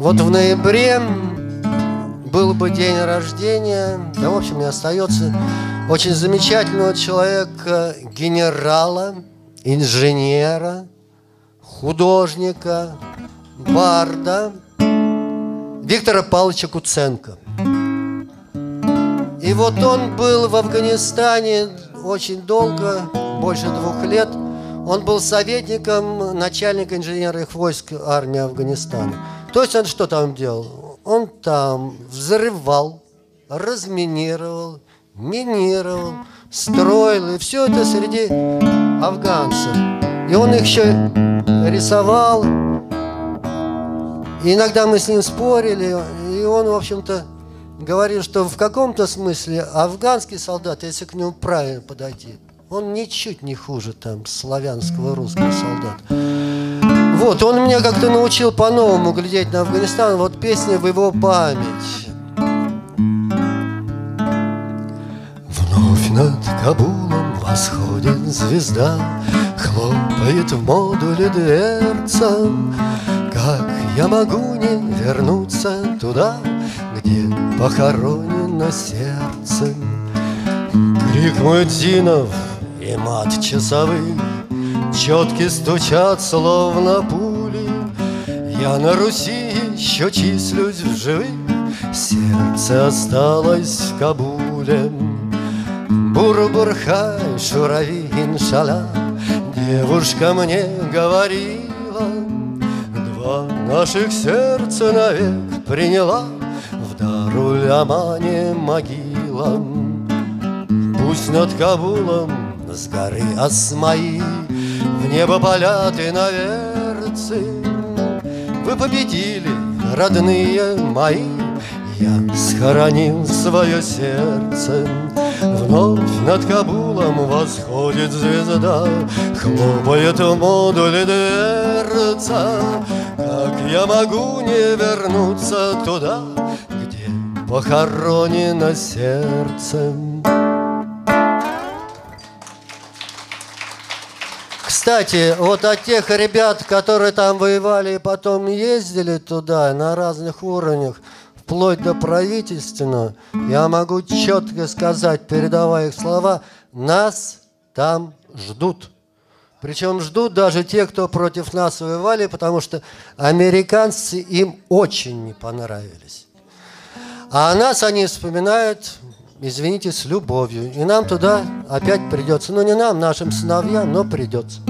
Вот в ноябре был бы день рождения, да, в общем, и остается очень замечательного человека, генерала, инженера, художника, барда Виктора Павловича Куценко. И вот он был в Афганистане очень долго, больше двух лет. Он был советником начальника инженерных войск армии Афганистана. То есть он что там делал? Он там взрывал, разминировал, минировал, строил. И все это среди афганцев. И он их еще рисовал. И иногда мы с ним спорили. И он, в общем-то, говорил, что в каком-то смысле афганский солдат, если к нему правильно подойти, он ничуть не хуже там славянского русского солдата. Вот, он меня как-то научил по-новому глядеть на Афганистан. Вот песня в его память. Вновь над Кабулом восходит звезда, Хлопает в модуле дверца. Как я могу не вернуться туда, Где похоронено сердце? Крик муэдзинов и мат часовых Четки стучат, словно пули. Я на Руси еще числюсь в живых. Сердце осталось в Кабуле. Бур-бурхай, шурави, иншалла Девушка мне говорила Два наших сердца навек приняла. В Даруль-Амане могила. Пусть над Кабулом с горы Асмаи В небо полеты наверцы Вы победили, родные мои. Я схоронил свое сердце. Вновь над Кабулом восходит звезда. Хлопает в модуле дверца. Как я могу не вернуться туда Где похоронено сердце Кстати, вот от тех ребят, которые там воевали и потом ездили туда на разных уровнях, вплоть до правительственного, я могу четко сказать, передавая их слова, нас там ждут. Причем ждут даже те, кто против нас воевали, потому что американцы им очень не понравились. А нас они вспоминают, извините, с любовью. И нам туда опять придется. Ну, не нам, нашим сыновьям, но придется.